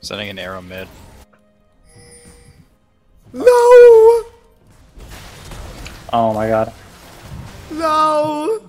Sending an arrow mid. No! Oh my god. No!